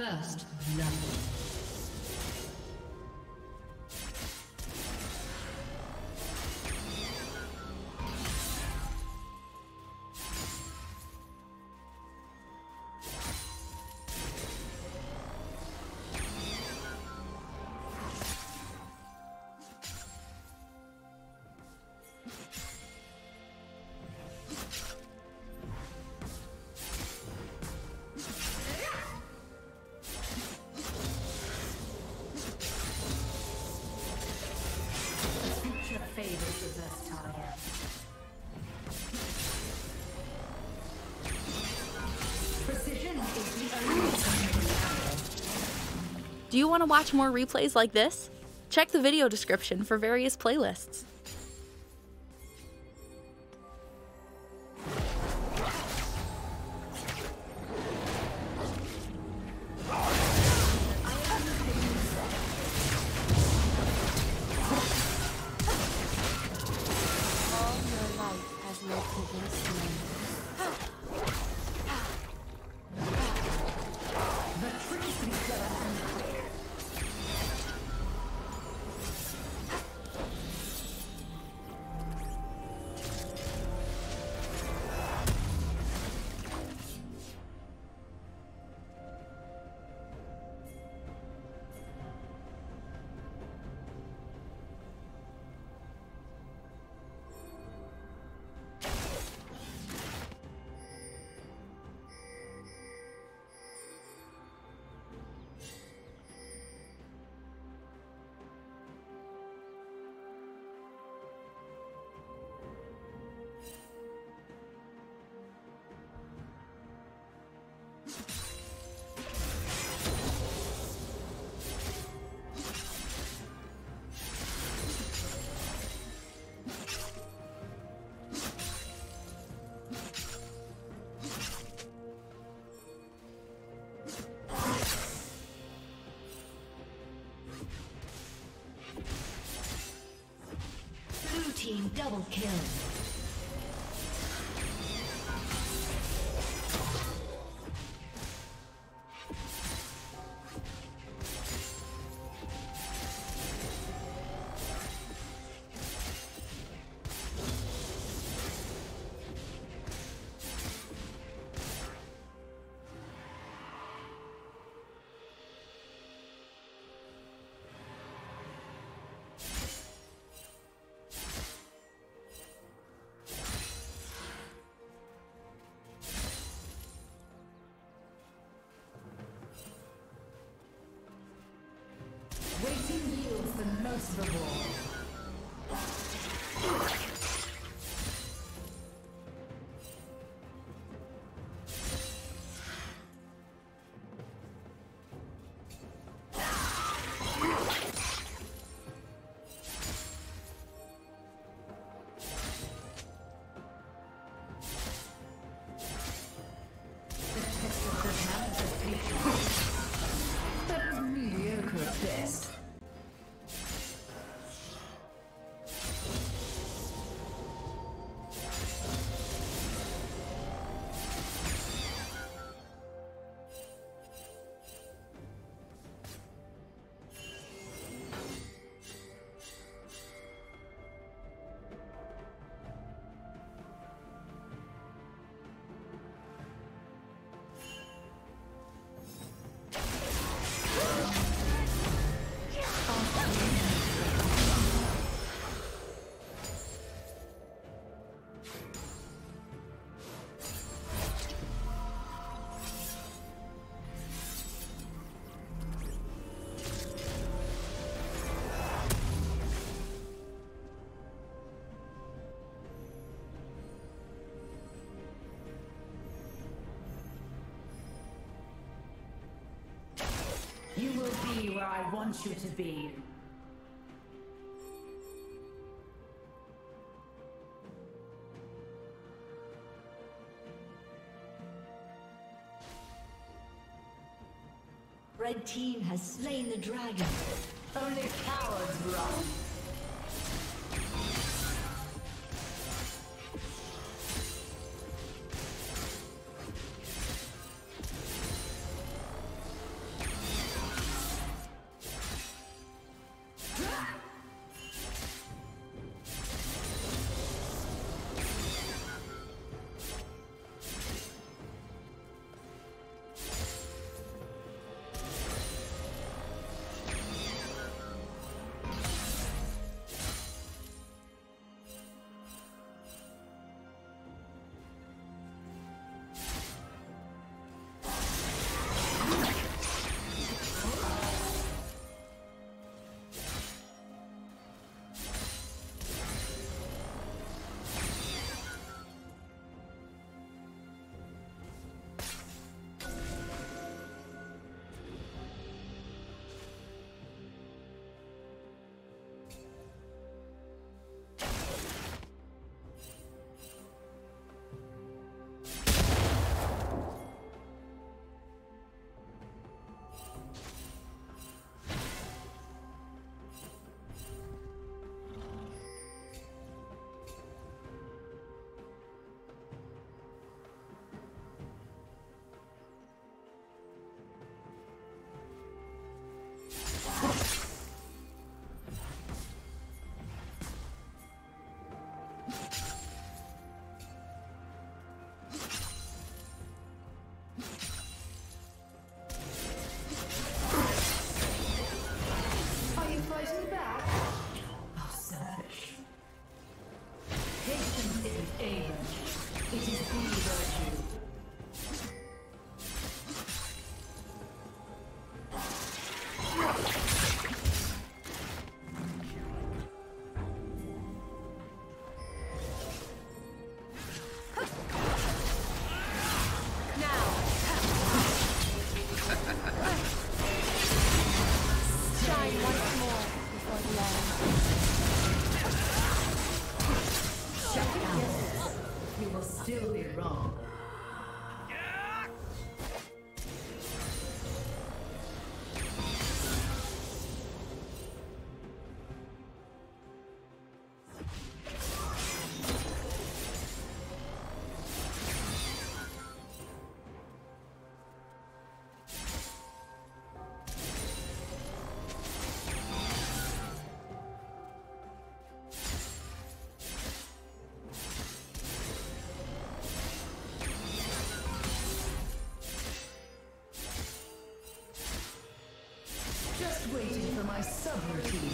First blood. You want to watch more replays like this? Check the video description for various playlists. team double kill. Yields the most will be where I want you to be. Red team has slain the dragon. Only cowards run. Subroutine kick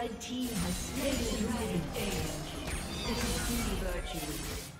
Red team has slain the dragon. It is truly virtue.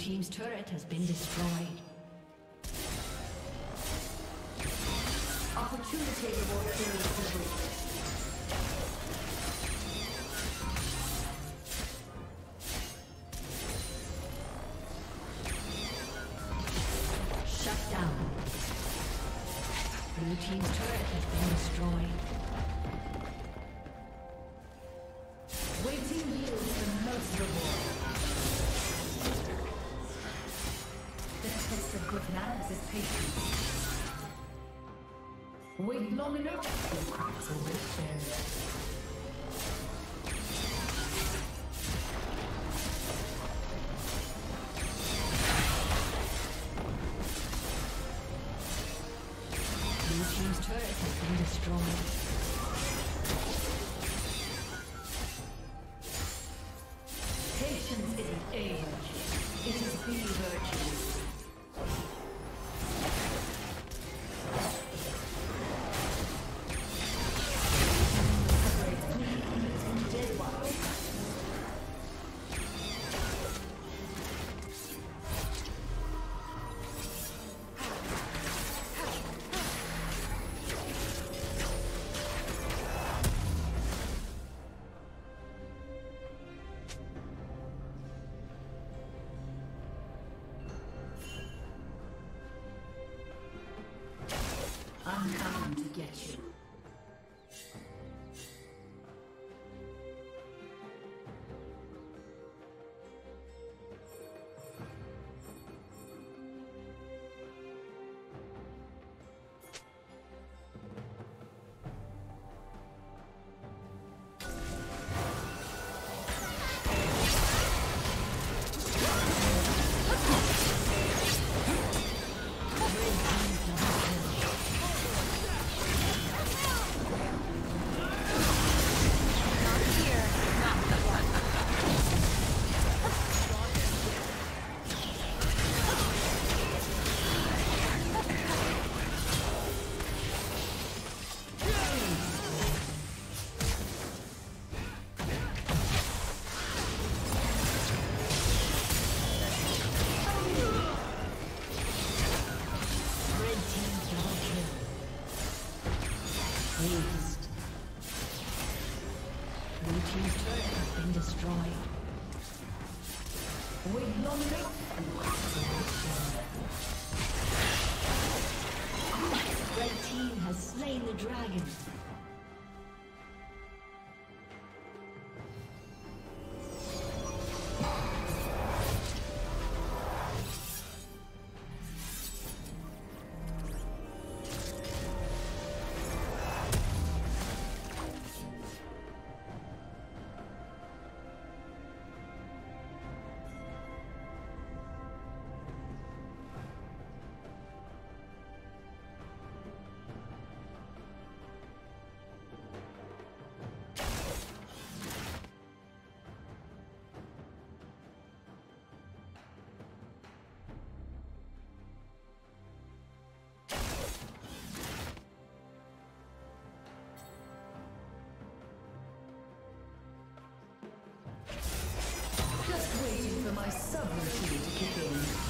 team's turret has been destroyed. Opportunity reward area Blue Team's turret has been destroyed. Wait long enough, cracks will be shared. my subroutine to keep in.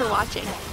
For watching.